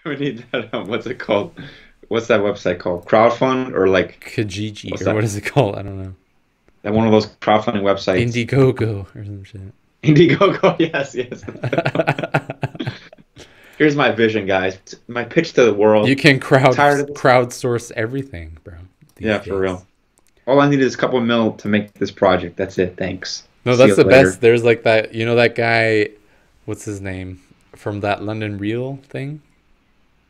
we need that. Um, what's it called? What's that website called? Crowdfund or like Kijiji or that? what is it called? I don't know. that one of those crowdfunding websites? Indiegogo or some shit. Indiegogo. Yes, yes. Here's my vision, guys. My pitch to the world. you can crowd Tired of this? crowdsource everything, bro. yeah, for real. All I need is a couple mil to make this project. That's it. Thanks. No, that's the later. best. There's like that, you know, that guy, what's his name from that London Real thing?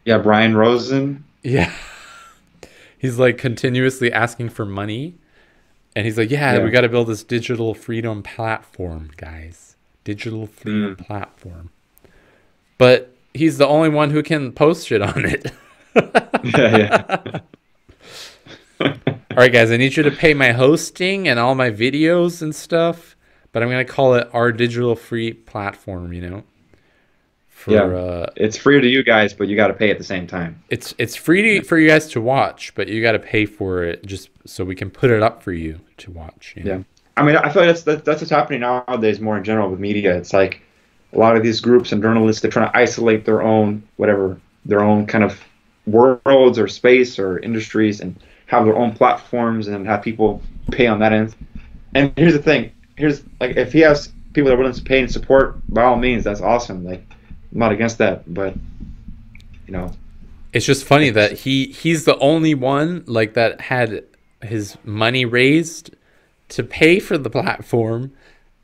Yeah, Brian Rosen. Yeah. He's like continuously asking for money. And he's like, yeah, Yeah. we got to build this digital freedom platform, guys. Digital freedom Mm. platform. But he's the only one who can post shit on it. Yeah, yeah. All right, guys, I need you to pay my hosting and all my videos and stuff, but I'm going to call it our digital free platform, you know? For Yeah. uh it's free to you guys, but you got to pay at the same time. it's it's free to, for you guys to watch, but you got to pay for it just so we can put it up for you to watch, you know? Yeah. I mean, I feel like that's that, that's what's happening nowadays more in general with media. It's like a lot of these groups and journalists they're trying to isolate their own whatever their own kind of worlds or space or industries and have their own platforms and have people pay on that end. And here's the thing: here's like if he has people that are willing to pay and support, by all means, that's awesome. Like I'm not against that, but you know, It's just funny that he he's the only one like that had his money raised to pay for the platform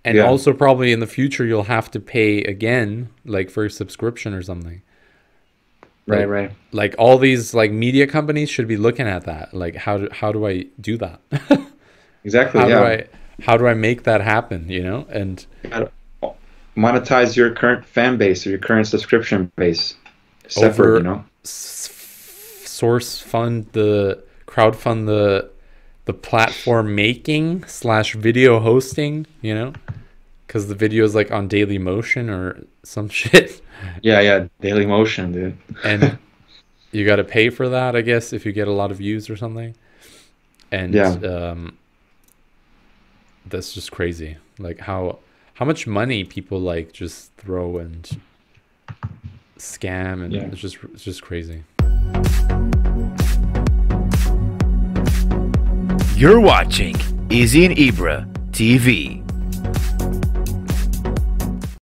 and Yeah. also probably in the future you'll have to pay again like for a subscription or something. right, Like- right. Like all these like media companies should be looking at that. Like how do, how do I do that? Exactly. how yeah. do I how do I make that happen, you know? And monetize your current fan base or your current subscription base separate, Over- you know. source fund the crowd fund the the platform making slash video hosting you know because the video is like on Dailymotion or some shit Yeah, yeah, Dailymotion, dude. and you got to pay for that i guess if you get a lot of views or something and Yeah. um that's just crazy like how how much money people like just throw and scam and Yeah. it's just it's just crazy You're watching Izzy and Ibra TV.